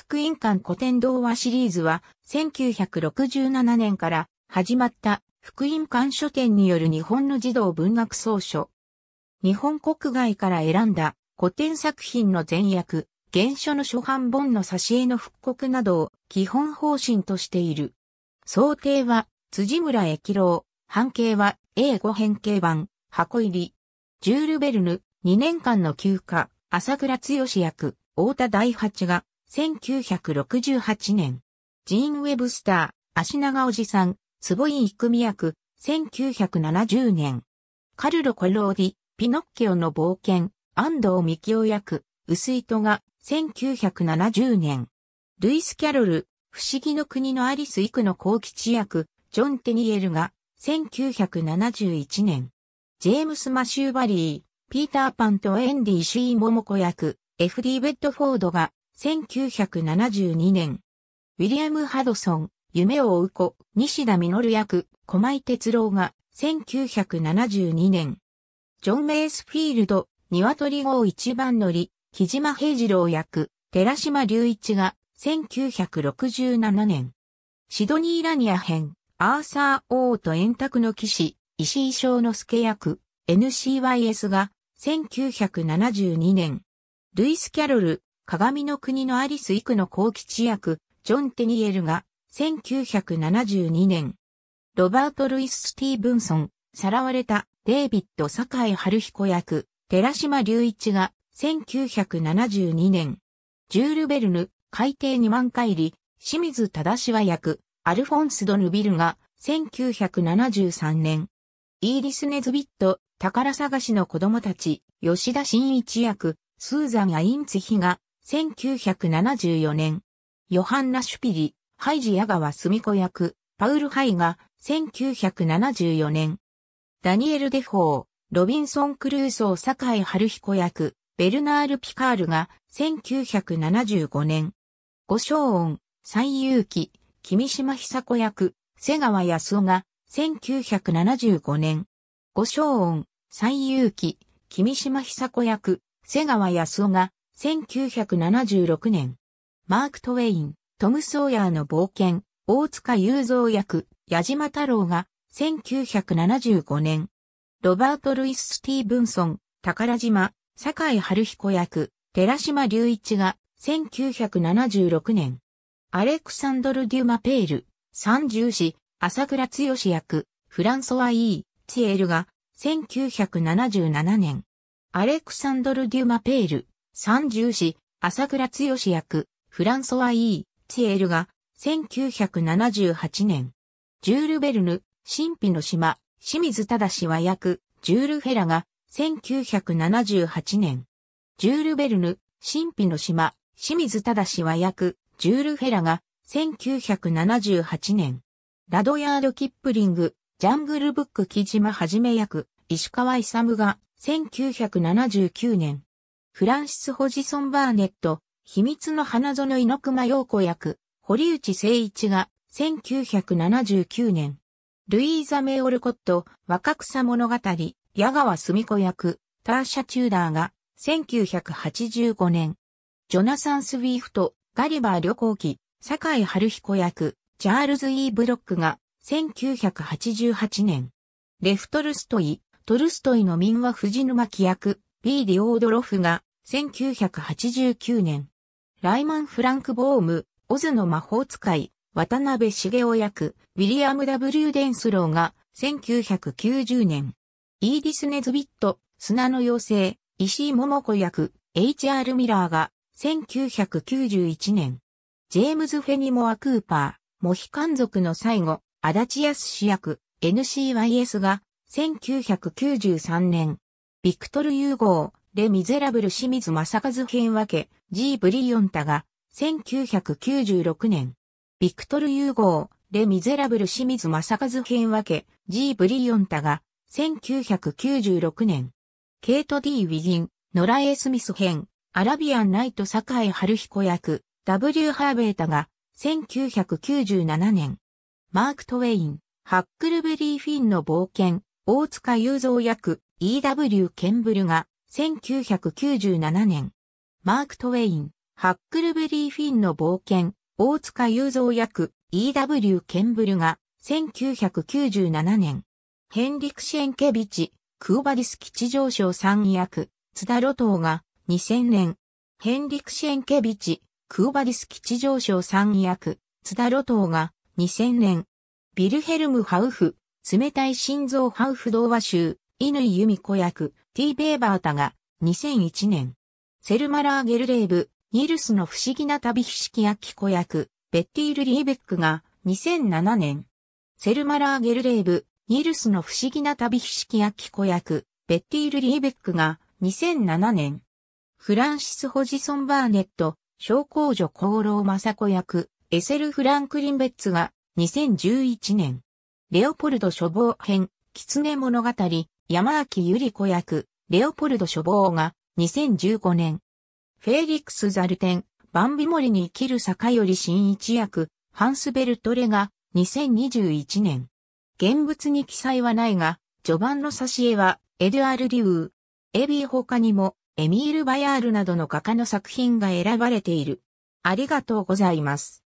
福音館古典童話シリーズは1967年から始まった福音館書店による日本の児童文学総書。日本国外から選んだ古典作品の前訳、原書の初版本の挿絵の復刻などを基本方針としている。想定は辻村駅郎、半径は英語変形版、箱入り。ジュール・ベルヌ、2年間の休暇、朝倉剛役、太田大八が1968年。ジーン・ウェブスター、足長おじさん、坪井育美役、1970年。カルロ・コローディ、ピノッキオの冒険、安藤幹夫役、薄糸が、1970年。ルイス・キャロル、不思議の国のアリス・イクの幸吉役、ジョン・テニエルが、1971年。ジェームス・マシューバリー、ピーター・パンとエンディ・シー・モモコ役、F.D. ベッドフォードが、1972年。ウィリアム・ハドソン、夢を追う子、西田実役、小井哲郎が、1972年。ジョン・メイスフィールド、鶏号一番乗り、木島平次郎役、寺島隆一が、1967年。シドニー・ラニア編、アーサー・王と円卓の騎士、石井正之助役、NCYS が、1972年。ルイス・キャロル、鏡の国のアリス・イクの幸吉役、ジョン・テニエルが、1972年。ロバート・ルイス・スティーブンソン、さらわれた、デイビッド・坂井春彦役、寺島隆一が、1972年。ジュール・ベルヌ、海底2万回り、清水忠志役、アルフォンス・ド・ヌビルが、1973年。イーディス・ネズビット、宝探しの子供たち、吉田真一役、スーザン・アインツヒが、1974年。ヨハンナ・シュピリ、ハイジ・ヤガワ・スミコ役、パウル・ハイが、1974年。ダニエル・デフォー、ロビンソン・クルーソー・坂井春彦役、ベルナール・ピカールが、1975年。五章音、最有機、君島久子役、瀬川康夫が、1975年。五章音、最有機、君島久子役、瀬川康夫が、1976年。マーク・トウェイン、トム・ソーヤーの冒険、大塚雄三役、矢島太郎が、1975年。ロバート・ルイス・スティーブンソン、宝島、坂井春彦役、寺島隆一が、1976年。アレクサンドル・デュマペール、三重士、朝倉剛役、フランソワ・イー、ツィエルが、1977年。アレクサンドル・デュマペール、三重士、朝倉剛役、フランソワ・イー、ツィエルが、1978年。ジュール・ベルヌ、神秘の島、清水忠は役、ジュール・フェラが、1978年。ジュール・ベルヌ、神秘の島、清水忠は役、ジュール・フェラが、1978年。ラドヤード・キップリング、ジャングルブック木島はじめ役、石川勇が、1979年。フランシス・ホジソン・バーネット、秘密の花園猪熊陽子役、堀内誠一が、1979年。ルイーザ・メイ・オルコット、若草物語、矢川澄子訳、ターシャ・チューダー画、1985年。ジョナサン・スウィフト、ガリバー旅行記、坂井晴彦訳、チャールズ・ E・ブロック画、1988年。レフ・トルストイ、トルストイの民話藤沼貴訳、B・ディオードロフ画、1989年。ライマン・フランク・ボーム、オズの魔法使い、渡辺茂男訳、ウィリアム・ W・ デンスロー画、1990年。イーディス・ネズビット、砂の妖精、石井桃子訳、H.R. ミラー画、1991年。ジェームズ・フェニモア・クーパー、モヒカン族の最後、足立康訳、N.C. ワイエス画、1993年。ビクトル・ユーゴー、レ・ミゼラブル清水正和編分け、G・ ブリオンタが、1996年。ビクトル・ユーゴー、レ・ミゼラブル清水正和編分け、G・ ブリオンタが、1996年。ケイト・ D・ウィギン、ノラ・ A・スミス編、アラビアン・ナイト・坂井晴彦訳、W・ ハーベイ他画、1997年。マーク・トウェイン、ハックルベリー・フィンの冒険、大塚勇三訳、E.W. ケンブル画、1997年。マーク・トウェイン、ハックルベリーフィンの冒険、大塚雄三役、E.W. ケンブルが、1997年。ヘンリクシェンケビチ、クーバディス基地上昇3役、津田ロトーが、2000年。ヘンリクシェンケビチ、クーバディス基地上昇3役、津田ロトーが、2000年。ビルヘルム・ハウフ、冷たい心臓ハウフ童話集、乾由美子役、ティー・ベーバータが、2001年。セルマラー・ゲルレーブ、ニルスの不思議な旅ひしき焼き子役、ベッティール・リーベックが、2007年。セルマラー・ゲルレーブ、ニルスの不思議な旅ひしき焼き子役、ベッティール・リーベックが、2007年。フランシス・ホジソン・バーネット、小公女功労雅子役、エセル・フランクリンベッツが、2011年。レオポルド処方編、狐物語、山明ゆり子役、レオポルド処方が2015年。フェーリックス・ザルテン、バンビモリに生きる坂より新一役、ハンスベルトレが2021年。現物に記載はないが、序盤の挿絵はエドゥアル・リュー。エビー他にもエミール・バヤールなどの画家の作品が選ばれている。ありがとうございます。